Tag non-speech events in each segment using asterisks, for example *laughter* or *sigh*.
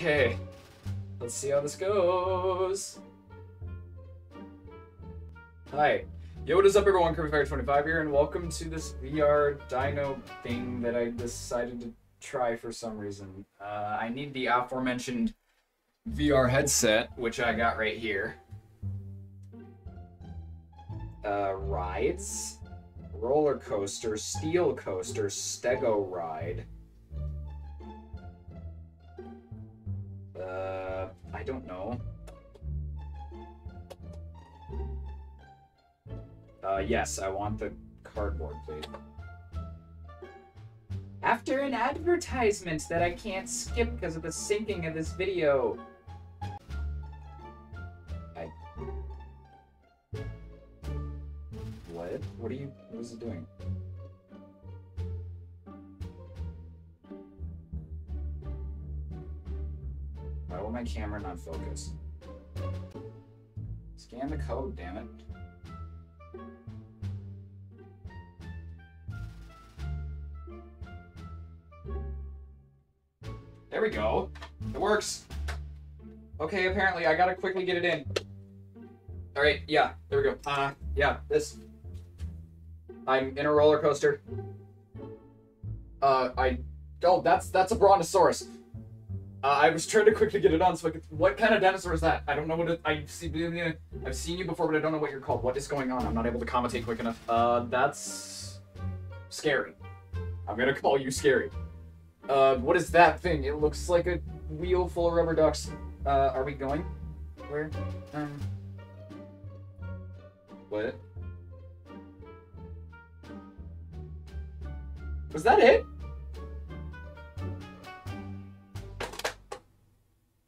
Okay, let's see how this goes. Hi. Yo, what is up everyone? KirbyFighter25 here, and welcome to this VR Dino thing that I decided to try for some reason. Uh, I need the aforementioned VR headset, which I got right here. Uh, rides, roller coaster, steel coaster, stego ride. Uh, I don't know. Uh, yes, I want the cardboard, please. After an advertisement that I can't skip because of the syncing of this video. I... What? What are you... What is it doing? Camera not focus? Scan the code, damn it. There we go. It works. Okay, apparently I gotta quickly get it in. Alright, yeah, there we go. Uh, yeah, this. I'm in a roller coaster. Uh, I. Oh, that's that's a brontosaurus. Uh, I was trying to quickly get it on so I could. What kind of dinosaur is that? I don't know what it. I've seen, I've seen you before, but I don't know what you're called. What is going on? I'm not able to commentate quick enough. Uh, that's scary. I'm gonna call you scary. Uh, what is that thing? It looks like a wheel full of rubber ducks. Uh, are we going? Where? Um. What? Was that it?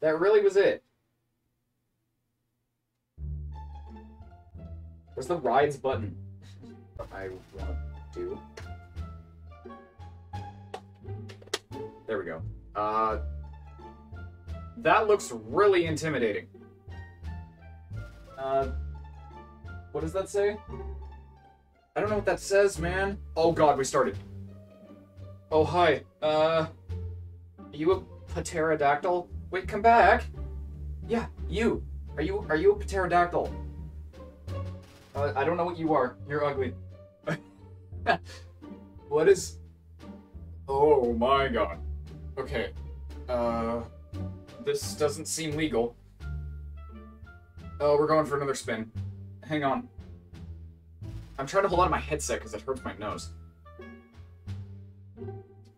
That really was it. Where's the rides button? I want to. There we go. Uh, that looks really intimidating. Uh, what does that say? I don't know what that says, man. Oh god, we started. Oh, hi. Uh, are you a pterodactyl? Wait, come back. Yeah, you. Are you are you a pterodactyl? Uh, I don't know what you are. You're ugly. *laughs* what is? Oh my god. Okay. Uh, this doesn't seem legal. Oh, we're going for another spin. Hang on. I'm trying to hold on to my headset because it hurts my nose.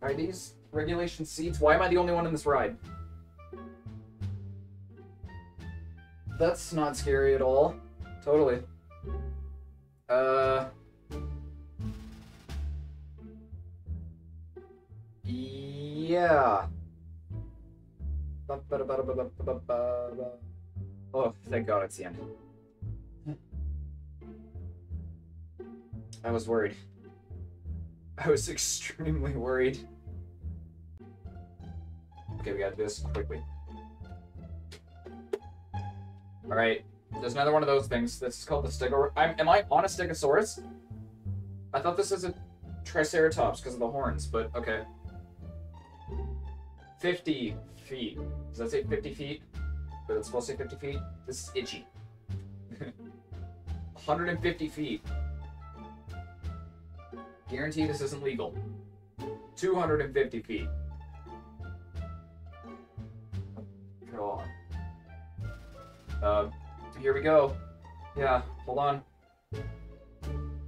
Are these regulation seats? Why am I the only one in this ride? That's not scary at all. Totally. Uh... Yeah. Oh, thank God it's the end. I was worried. I was *laughs* extremely worried. Okay, we gotta do this quickly. Alright, there's another one of those things. This is called the Stego... I'm, am I on a Stegosaurus? I thought this was a Triceratops because of the horns, but okay. 50 feet. Does that say 50 feet? But it's supposed to say 50 feet? This is itchy. *laughs* 150 feet. Guarantee this isn't legal. 250 feet. Uh, here we go. Yeah, hold on.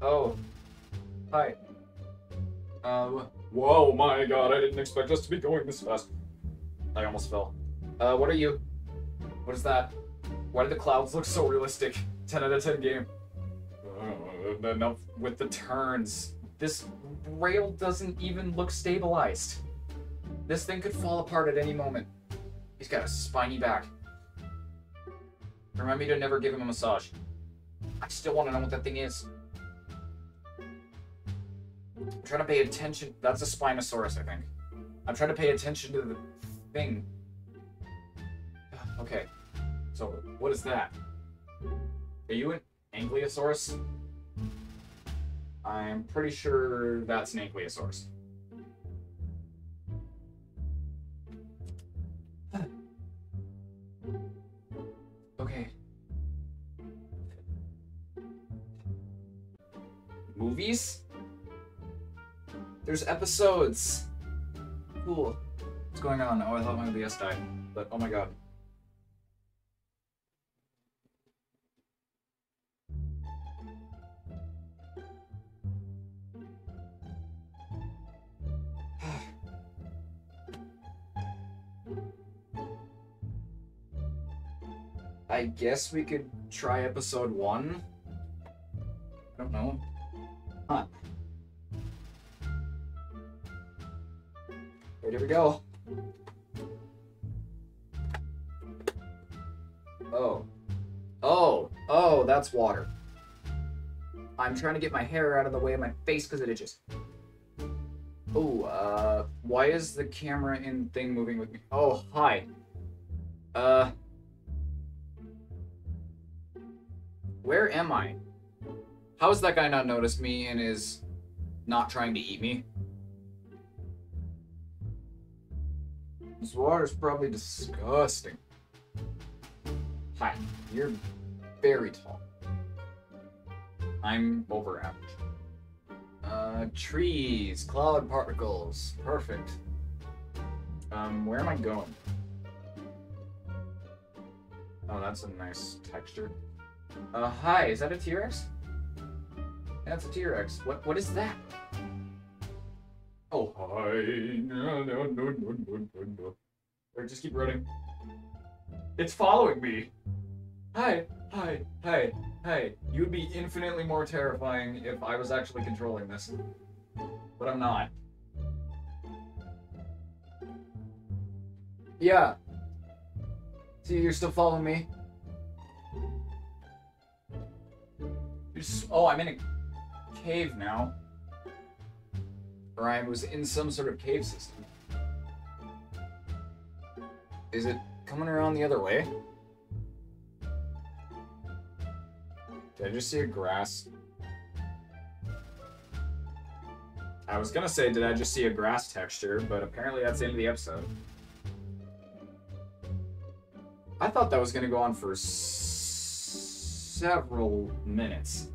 Oh. Hi. Uh, whoa, my god, I didn't expect us to be going this fast. I almost fell. Uh, what are you? What is that? Why do the clouds look so realistic? 10 out of 10 game. Uh, enough with the turns. This rail doesn't even look stabilized. This thing could fall apart at any moment. He's got a spiny back. Remind me to never give him a massage. I still want to know what that thing is. I'm trying to pay attention. That's a Spinosaurus, I think. I'm trying to pay attention to the thing. *sighs* Okay. So, what is that? Are you an Ankylosaurus? I'm pretty sure that's an Ankylosaurus. There's episodes. Cool. What's going on? Oh, I thought my OBS died. But, oh my god. *sighs* I guess we could try episode one. I don't know. Here we go. Oh. Oh. Oh, that's water. I'm trying to get my hair out of the way of my face because it itches. Oh, uh, why is the camera in thing moving with me? Oh, hi. Uh, where am I? How has that guy not noticed me and is not trying to eat me? This water's probably disgusting. Hi, you're very tall. I'm over average. Uh, trees, cloud particles, perfect. Um, where am I going? Oh, that's a nice texture. Uh, hi, is that a T-Rex? That's a T-Rex. What, what is that? Oh, hi. No, no, no, no, no, no, no. Just keep running. It's following me. Hi, hi, hi, hi. You would be infinitely more terrifying if I was actually controlling this. But I'm not. Yeah. See, you're still following me. You're just, oh, I'm in a cave now. Or I was in some sort of cave system. Is it coming around the other way? Did I just see a grass? I was gonna say, did I just see a grass texture, but apparently that's the end of the episode. I thought that was gonna go on for several minutes.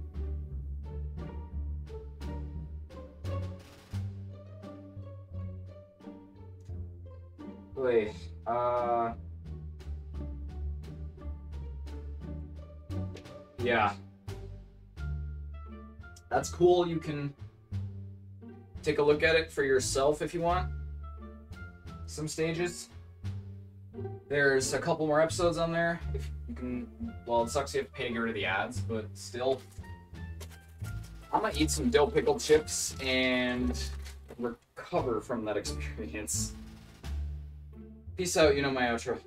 Wait, uh... Yeah. That's cool, you can take a look at it for yourself if you want. Some stages. There's a couple more episodes on there. If you can, well, it sucks you have to pay to get rid of the ads, but still. I'm gonna eat some dill pickle chips and recover from that *laughs* experience. Peace out, you know my outro.